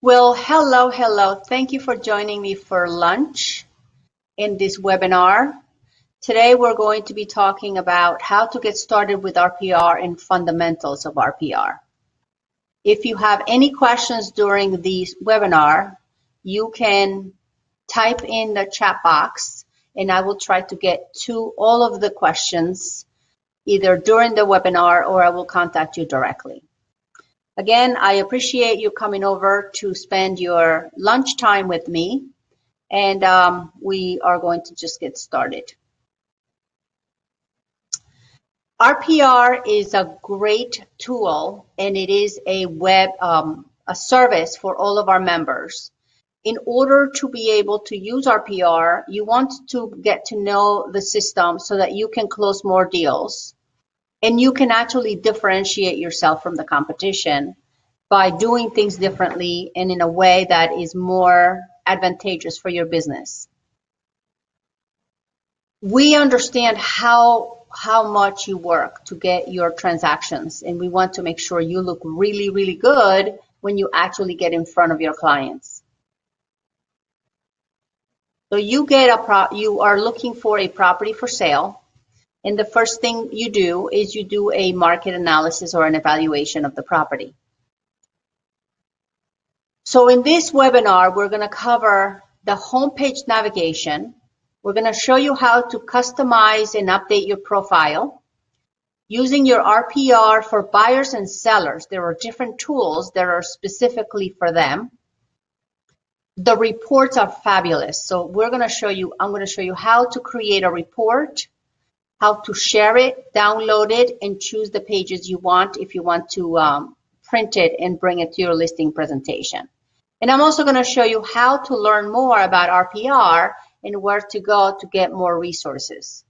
Well, hello, hello. Thank you for joining me for lunch in this webinar. Today we're going to be talking about how to get started with RPR and fundamentals of RPR. If you have any questions during this webinar, you can type in the chat box and I will try to get to all of the questions either during the webinar or I will contact you directly. Again, I appreciate you coming over to spend your lunchtime with me, and um, we are going to just get started. RPR is a great tool, and it is a web um, a service for all of our members. In order to be able to use RPR, you want to get to know the system so that you can close more deals and you can actually differentiate yourself from the competition by doing things differently and in a way that is more advantageous for your business. We understand how how much you work to get your transactions and we want to make sure you look really really good when you actually get in front of your clients. So you get a pro you are looking for a property for sale and the first thing you do is you do a market analysis or an evaluation of the property. So in this webinar, we're going to cover the homepage navigation. We're going to show you how to customize and update your profile using your RPR for buyers and sellers. There are different tools that are specifically for them. The reports are fabulous. So we're going to show you, I'm going to show you how to create a report how to share it, download it, and choose the pages you want if you want to um, print it and bring it to your listing presentation. And I'm also going to show you how to learn more about RPR and where to go to get more resources.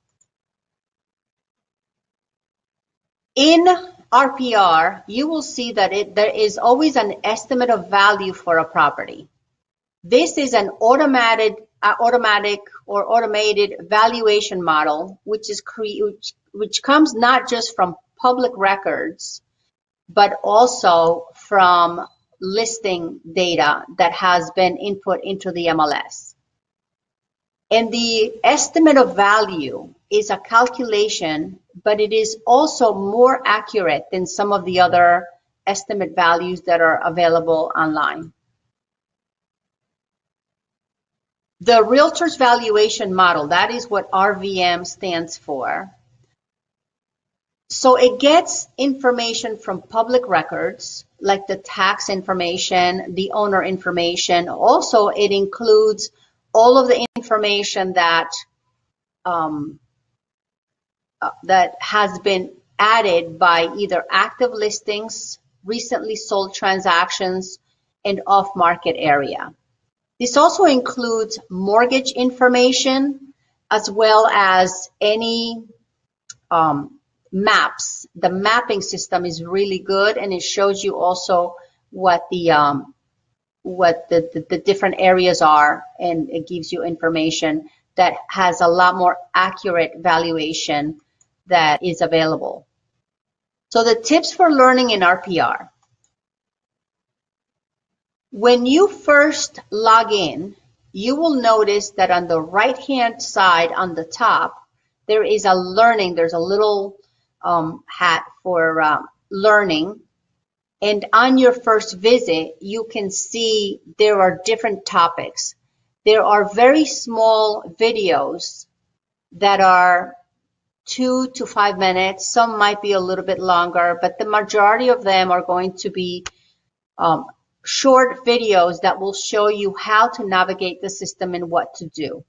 In RPR, you will see that it, there is always an estimate of value for a property. This is an automated automatic or automated valuation model, which is cre- which, which comes not just from public records, but also from listing data that has been input into the MLS. And the estimate of value is a calculation, but it is also more accurate than some of the other estimate values that are available online. The Realtor's Valuation Model, that is what RVM stands for. So it gets information from public records, like the tax information, the owner information. Also, it includes all of the information that um, uh, that has been added by either active listings, recently sold transactions, and off-market area. This also includes mortgage information as well as any um, maps. The mapping system is really good and it shows you also what the um, what the, the, the different areas are and it gives you information that has a lot more accurate valuation that is available. So the tips for learning in RPR. When you first log in, you will notice that on the right-hand side on the top, there is a learning, there's a little um, hat for uh, learning. And on your first visit, you can see there are different topics. There are very small videos that are two to five minutes. Some might be a little bit longer, but the majority of them are going to be um, short videos that will show you how to navigate the system and what to do.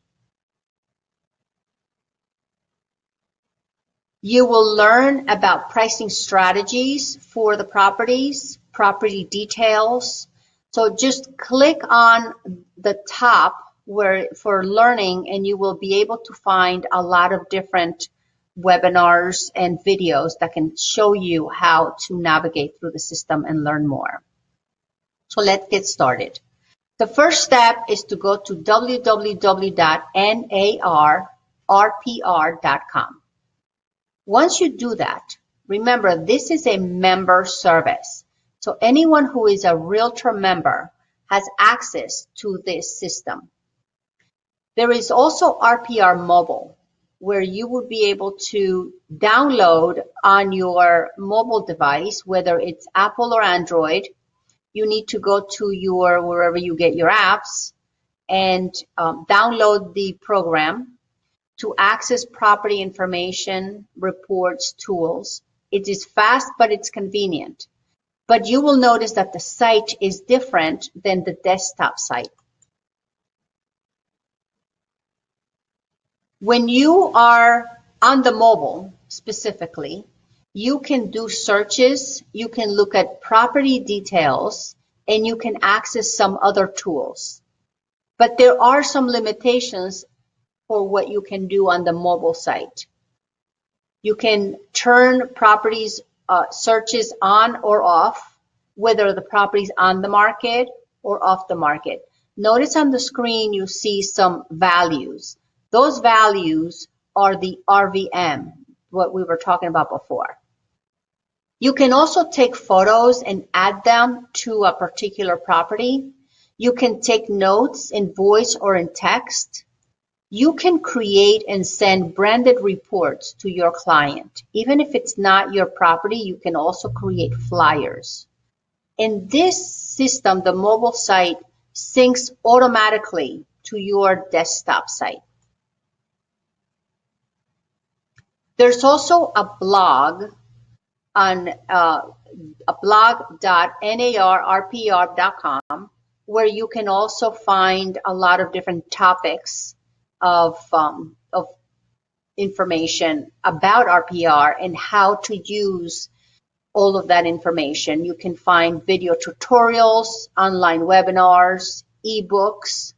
You will learn about pricing strategies for the properties, property details. So just click on the top where for learning and you will be able to find a lot of different webinars and videos that can show you how to navigate through the system and learn more. So let's get started. The first step is to go to www.narrpr.com. Once you do that, remember this is a member service. So anyone who is a realtor member has access to this system. There is also RPR Mobile, where you would be able to download on your mobile device, whether it's Apple or Android. You need to go to your wherever you get your apps and um, download the program to access property information, reports, tools. It is fast, but it's convenient. But you will notice that the site is different than the desktop site. When you are on the mobile specifically, you can do searches, you can look at property details, and you can access some other tools. But there are some limitations for what you can do on the mobile site. You can turn properties uh, searches on or off, whether the property is on the market or off the market. Notice on the screen you see some values. Those values are the RVM, what we were talking about before. You can also take photos and add them to a particular property. You can take notes in voice or in text. You can create and send branded reports to your client. Even if it's not your property, you can also create flyers. In this system, the mobile site syncs automatically to your desktop site. There's also a blog on uh, blog.narrpr.com where you can also find a lot of different topics of, um, of information about RPR and how to use all of that information. You can find video tutorials, online webinars, ebooks.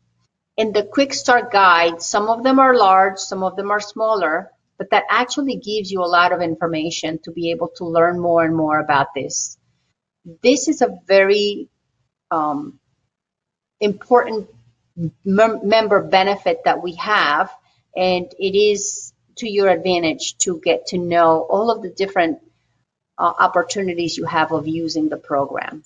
In the quick start guide, some of them are large, some of them are smaller, but that actually gives you a lot of information to be able to learn more and more about this. This is a very um, important mem member benefit that we have, and it is to your advantage to get to know all of the different uh, opportunities you have of using the program.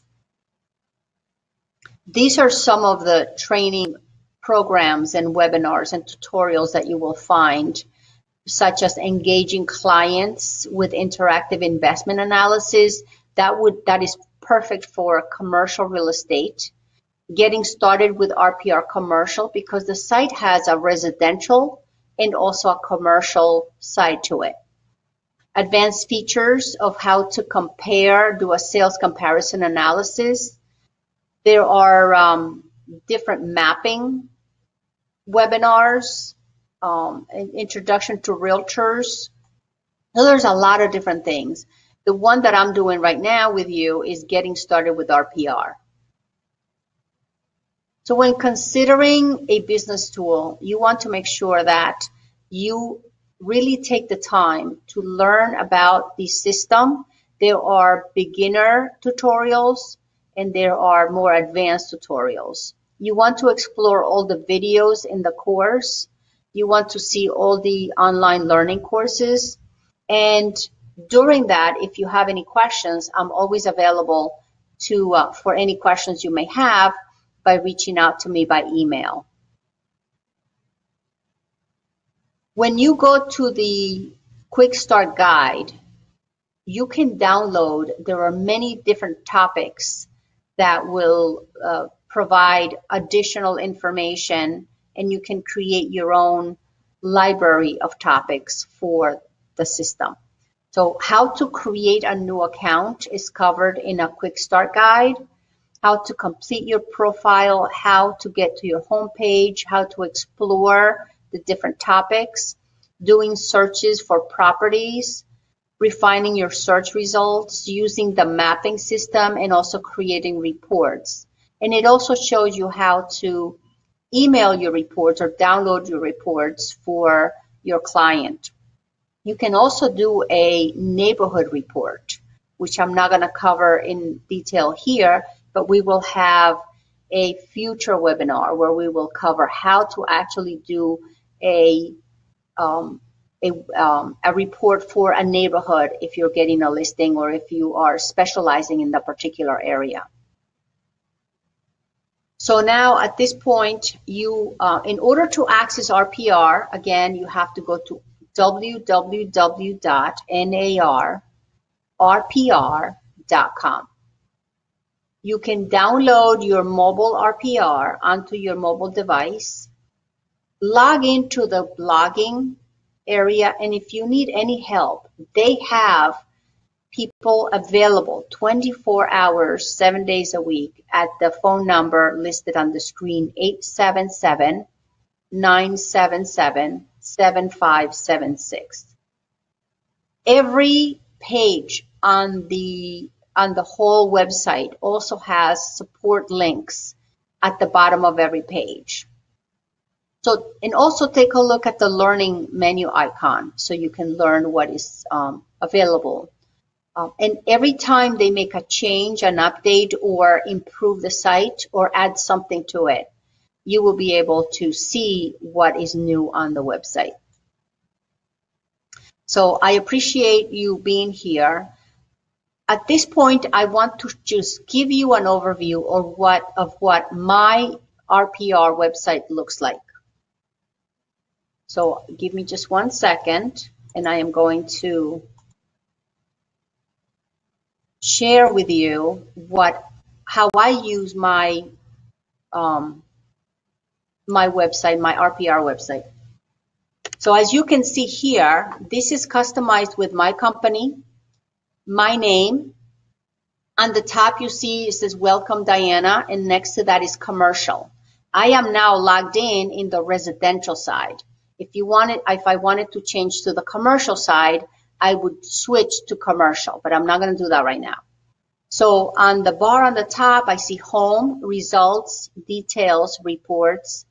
These are some of the training programs and webinars and tutorials that you will find such as engaging clients with interactive investment analysis. That would that is perfect for commercial real estate. Getting started with RPR commercial because the site has a residential and also a commercial side to it. Advanced features of how to compare, do a sales comparison analysis. There are um, different mapping webinars um, introduction to realtors. So there's a lot of different things. The one that I'm doing right now with you is getting started with RPR. So when considering a business tool, you want to make sure that you really take the time to learn about the system. There are beginner tutorials and there are more advanced tutorials. You want to explore all the videos in the course you want to see all the online learning courses. And during that, if you have any questions, I'm always available to uh, for any questions you may have by reaching out to me by email. When you go to the Quick Start Guide, you can download, there are many different topics that will uh, provide additional information and you can create your own library of topics for the system. So how to create a new account is covered in a quick start guide. How to complete your profile, how to get to your homepage, how to explore the different topics, doing searches for properties, refining your search results, using the mapping system, and also creating reports. And it also shows you how to email your reports or download your reports for your client. You can also do a neighborhood report, which I'm not going to cover in detail here, but we will have a future webinar where we will cover how to actually do a um, a, um, a report for a neighborhood if you're getting a listing or if you are specializing in that particular area. So now at this point, you, uh, in order to access RPR, again, you have to go to www.narrpr.com. You can download your mobile RPR onto your mobile device, log into the blogging area, and if you need any help, they have people available 24 hours, seven days a week at the phone number listed on the screen 877 977 7576. Every page on the on the whole website also has support links at the bottom of every page. So, and also take a look at the learning menu icon so you can learn what is um, available um, and every time they make a change, an update, or improve the site or add something to it, you will be able to see what is new on the website. So I appreciate you being here. At this point, I want to just give you an overview of what, of what my RPR website looks like. So give me just one second, and I am going to share with you what how I use my um, my website, my RPR website. So as you can see here, this is customized with my company, my name. On the top you see it says welcome Diana and next to that is commercial. I am now logged in in the residential side. If you wanted, if I wanted to change to the commercial side, I would switch to commercial, but I'm not going to do that right now. So on the bar on the top, I see home, results, details, reports,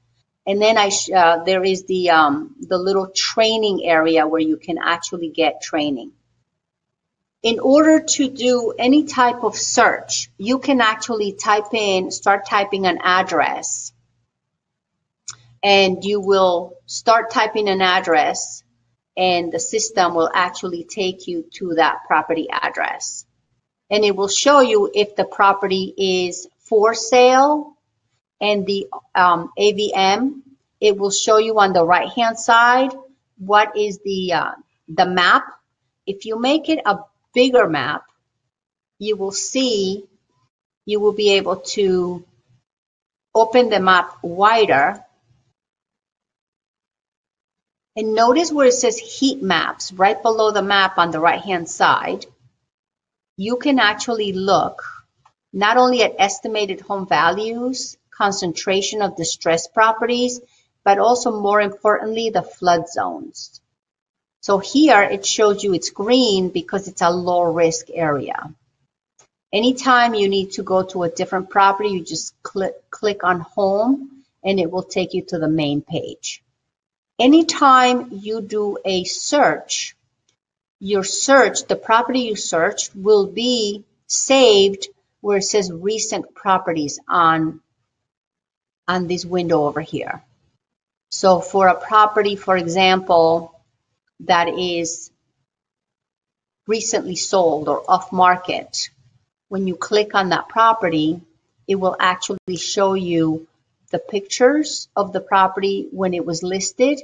and then I uh, there is the um, the little training area where you can actually get training. In order to do any type of search, you can actually type in, start typing an address, and you will start typing an address and the system will actually take you to that property address. And it will show you if the property is for sale and the um, AVM. It will show you on the right hand side what is the uh, the map. If you make it a bigger map, you will see you will be able to open the map wider and notice where it says heat maps right below the map on the right hand side. You can actually look not only at estimated home values, concentration of distressed properties, but also more importantly, the flood zones. So here it shows you it's green because it's a low risk area. Anytime you need to go to a different property, you just click, click on home and it will take you to the main page. Anytime you do a search, your search, the property you searched will be saved where it says recent properties on, on this window over here. So for a property, for example, that is recently sold or off market, when you click on that property, it will actually show you the pictures of the property when it was listed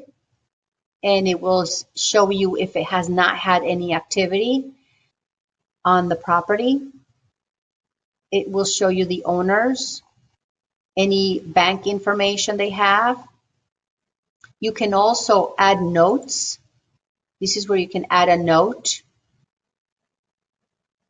and it will show you if it has not had any activity on the property. It will show you the owners, any bank information they have. You can also add notes. This is where you can add a note.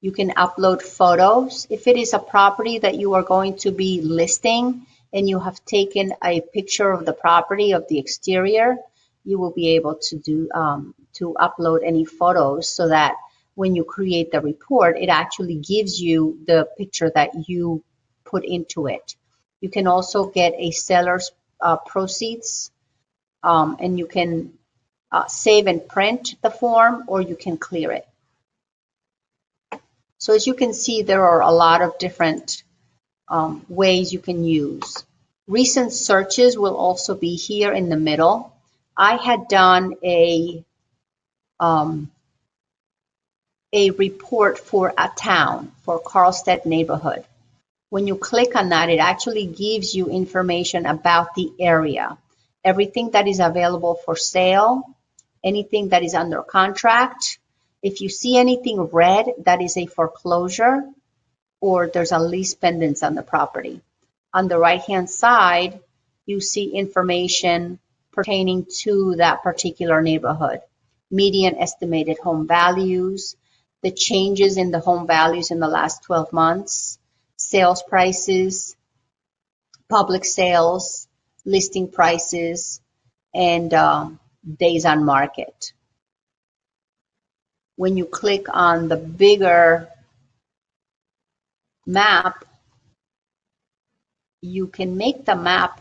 You can upload photos. If it is a property that you are going to be listing, and you have taken a picture of the property of the exterior, you will be able to do um, to upload any photos so that when you create the report, it actually gives you the picture that you put into it. You can also get a seller's uh, proceeds um, and you can uh, save and print the form or you can clear it. So as you can see, there are a lot of different um, ways you can use. Recent searches will also be here in the middle. I had done a um, a report for a town for Carlstadt neighborhood. When you click on that, it actually gives you information about the area. Everything that is available for sale, anything that is under contract. If you see anything red, that is a foreclosure or there's a lis pendens on the property. On the right-hand side, you see information pertaining to that particular neighborhood. Median estimated home values, the changes in the home values in the last 12 months, sales prices, public sales, listing prices, and um, days on market. When you click on the bigger map, you can make the map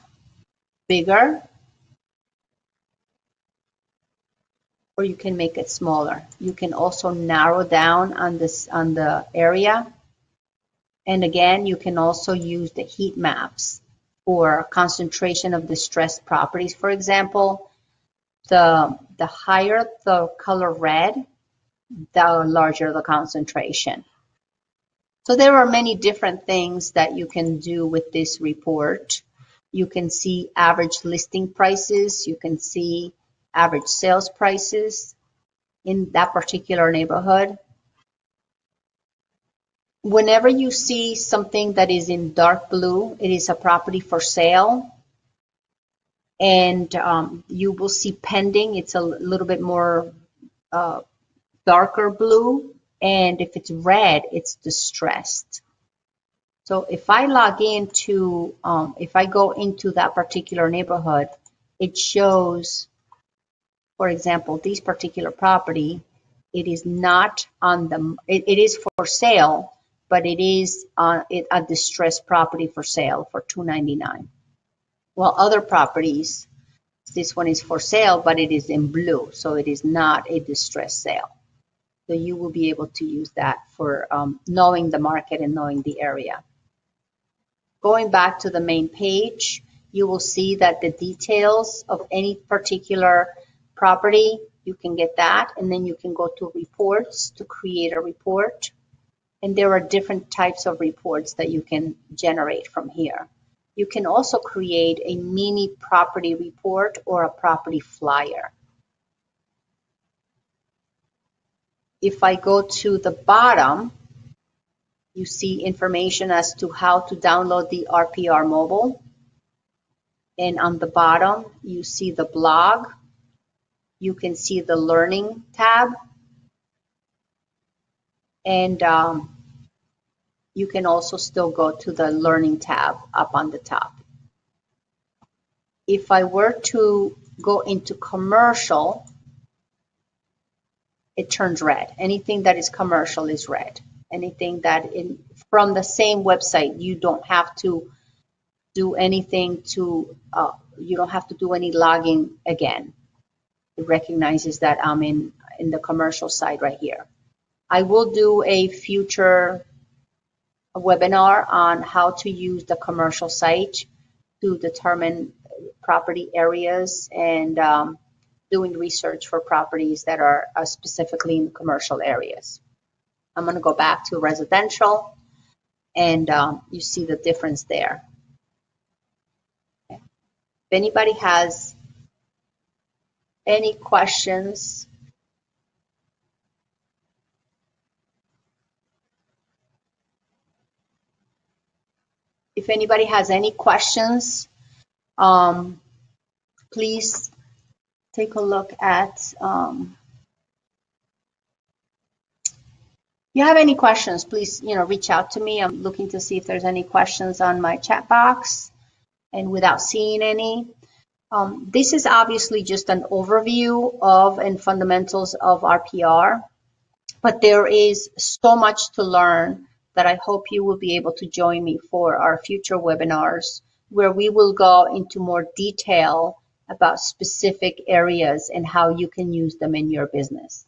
bigger or you can make it smaller. You can also narrow down on this on the area. And again, you can also use the heat maps for concentration of distressed properties. For example, the the higher the color red, the larger the concentration. So there are many different things that you can do with this report. You can see average listing prices. You can see average sales prices in that particular neighborhood. Whenever you see something that is in dark blue, it is a property for sale. And um, you will see pending, it's a little bit more uh, darker blue. And if it's red, it's distressed. So if I log into, um, if I go into that particular neighborhood, it shows for example, this particular property, it is not on the, it, it is for sale, but it is on it, a distressed property for sale for 299. While other properties, this one is for sale, but it is in blue, so it is not a distressed sale. So you will be able to use that for um, knowing the market and knowing the area. Going back to the main page, you will see that the details of any particular property, you can get that, and then you can go to reports to create a report. And there are different types of reports that you can generate from here. You can also create a mini property report or a property flyer. If I go to the bottom, you see information as to how to download the RPR mobile. And on the bottom, you see the blog you can see the Learning tab. And um, you can also still go to the Learning tab up on the top. If I were to go into commercial, it turns red. Anything that is commercial is red. Anything that in from the same website, you don't have to do anything to, uh, you don't have to do any logging again it recognizes that I'm in, in the commercial side right here. I will do a future webinar on how to use the commercial site to determine property areas and um, doing research for properties that are uh, specifically in commercial areas. I'm going to go back to residential and um, you see the difference there. If anybody has any questions? If anybody has any questions, um, please take a look at. Um, if you have any questions, please you know reach out to me. I'm looking to see if there's any questions on my chat box, and without seeing any, um, this is obviously just an overview of and fundamentals of RPR, but there is so much to learn that I hope you will be able to join me for our future webinars where we will go into more detail about specific areas and how you can use them in your business.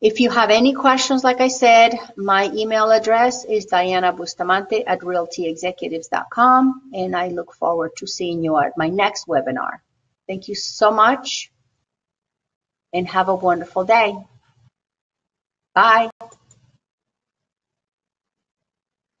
If you have any questions, like I said, my email address is Diana Bustamante at realtyexecutives.com, and I look forward to seeing you at my next webinar. Thank you so much, and have a wonderful day. Bye.